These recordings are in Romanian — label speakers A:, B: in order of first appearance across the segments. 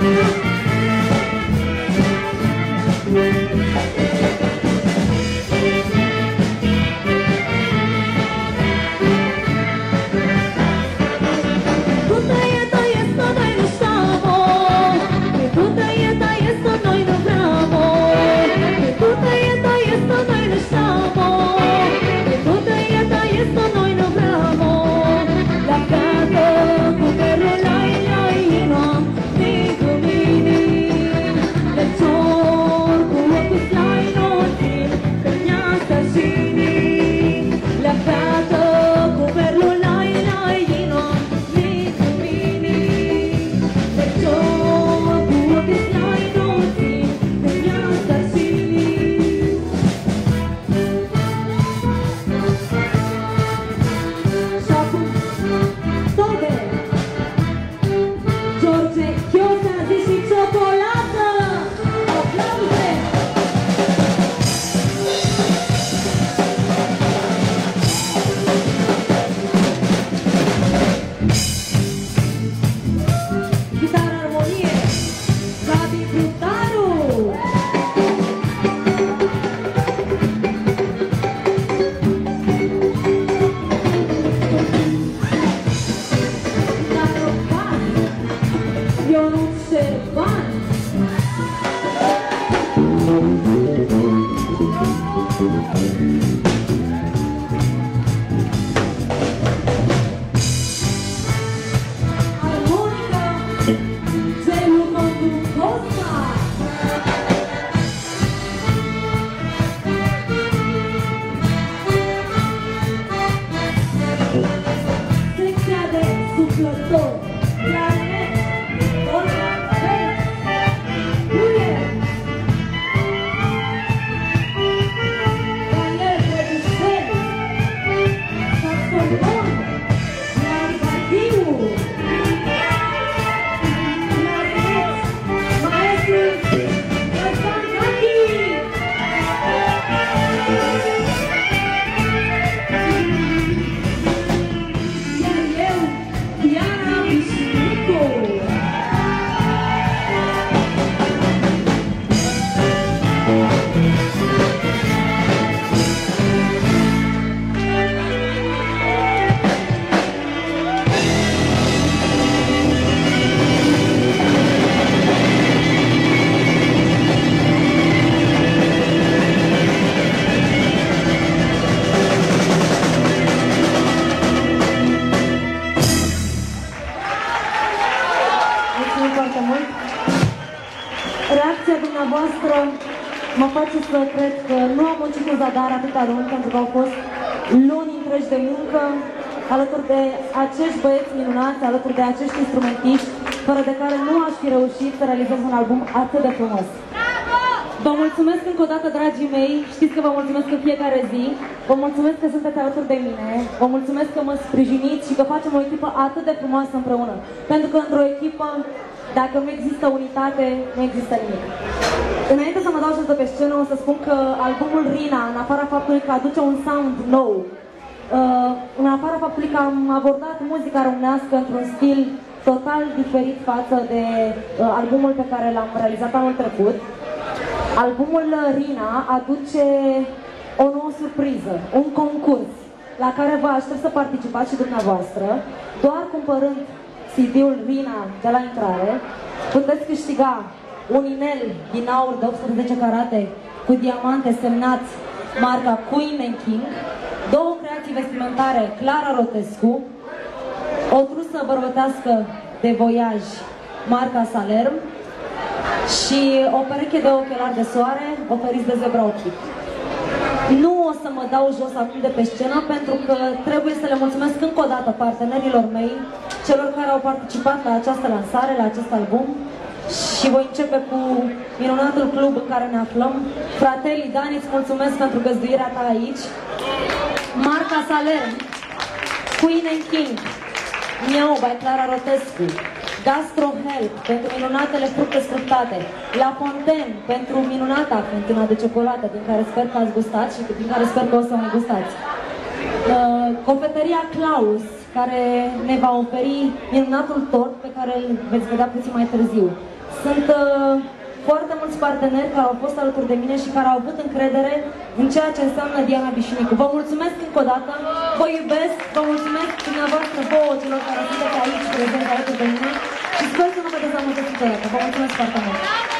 A: Thank you. não ser mais. Zadar atâta luni, pentru că au fost luni întregi de muncă, alături de acești băieți minunați, alături de acești instrumentiști, fără de care nu aș fi reușit să realizez un album atât de frumos. Vă mulțumesc încă o dată, dragii mei, știți că vă mulțumesc în fiecare zi, vă mulțumesc că sunteți alături de mine, vă mulțumesc că mă sprijiniți și că facem o echipă atât de frumoasă împreună. Pentru că într-o echipă, dacă nu există unitate, nu există nimic. Înainte să mă dau jos de pe scenă, o să spun că albumul Rina, în afara faptului că aduce un sound nou, uh, în afara faptului că am abordat muzica românească într-un stil total diferit față de uh, albumul pe care l-am realizat anul trecut, albumul Rina aduce o nouă surpriză, un concurs la care vă aștept să participați și dumneavoastră, doar cumpărând CD-ul Rina de la intrare, puteți câștiga un inel din aur de 18 carate cu diamante semnat marca Queen and King, două creații vestimentare Clara Rotescu, o trusă bărbătească de voiaj marca Salerm și o pereche de ochelari de soare oferiți de Zebra Optic. Nu o să mă dau jos acum de pe scenă pentru că trebuie să le mulțumesc încă o dată partenerilor mei, celor care au participat la această lansare, la acest album, și voi începe cu minunatul club în care ne aflăm. Fratelii Dani, îți mulțumesc pentru găzduirea ta aici. Marca Salern, Queen and King, Miau, by Clara Rotescu, Gastro Help pentru minunatele fructe sfructate, La Fontaine pentru minunata fântâna de ciocolată din care sper că ați gustat și din care sper că o să mai gustați. Uh, Cofetăria Claus, care ne va oferi minunatul tort pe care îl veți vedea puțin mai târziu. Sunt uh, foarte mulți parteneri care au fost alături de mine și care au avut încredere în ceea ce înseamnă Diana Bișinicu. Vă mulțumesc încă o dată, vă iubesc, vă mulțumesc dumneavoastră vouă celor care sunteți aici prezenți alături de mine și sper să nu vă dezamăgiți niciodată. Vă mulțumesc foarte mult!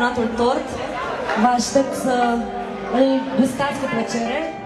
A: minunatul tort! Vă aștept să îl gustați cu plăcere.